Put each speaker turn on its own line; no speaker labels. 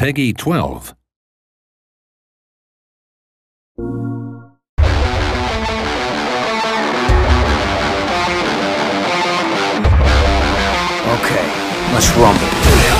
Peggy 12.
Okay, let's rumble.